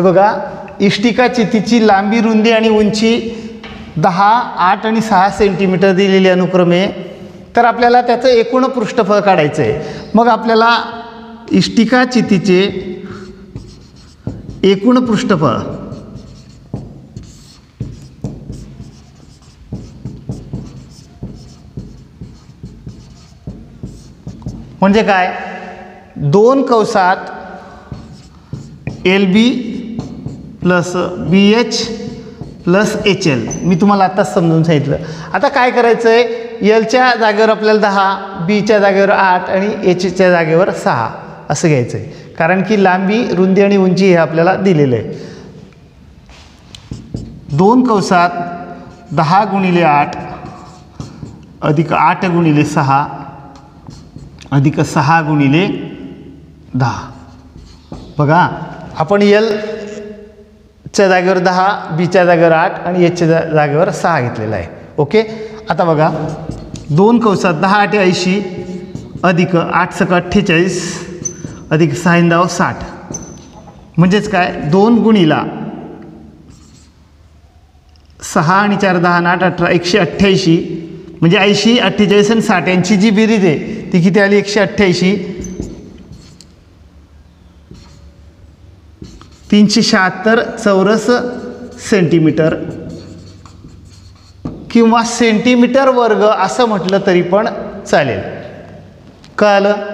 हे बघा इष्टिका चितीची लांबी रुंदी आणि उंची दहा आठ आणि सहा सेंटीमीटर दिलेली अनुक्रमे. तर आपल्याला त्याचं एकूण पृष्ठफळ काढायचं आहे मग आपल्याला इष्टिका चितीचे एकूण पृष्ठफळ. म्हणजे काय? दोन कवसात L B plus B H plus H L मी तुम्हाला आत्ताच समजून सांगितलं. आता काय करायचं आहे एलच्या जागेवर आपल्याला दहा बीच्या जागेवर आठ आणि एचच्या जागेवर सहा. असं घ्यायचं आहे कारण की लांबी रुंदी आणि उंची हे आपल्याला दिलेलं आहे. दोन कवसात दहा गुणिले आठ अधिक आठ गुणिले सहा अधिक सहा गुणिले दहा. बघा आपण यल च्या जागेवर दहा बीच्या जागेवर आठ आणि एचच्या जा जागेवर सहा घेतलेला आहे. ओके? आता बघा. दोन कवसात दहा आठ ऐंशी अधिक आठ सक अठ्ठेचाळीस अधिक सहा साठ. म्हणजेच काय? दोन गुणीला सहा आणि चार दहा आठ अठरा एकशे अठ्ठ्याऐंशी. म्हणजे ऐंशी अठ्ठेचाळीस आणि साठ यांची जी बेरीज आहे ती किती आली? एकशे अठ्ठ्याऐंशी. तीनशे शहात्तर चौरस सेंटीमीटर किंवा सेंटीमीटर वर्ग असं म्हटलं तरी पण चालेल. कळालं?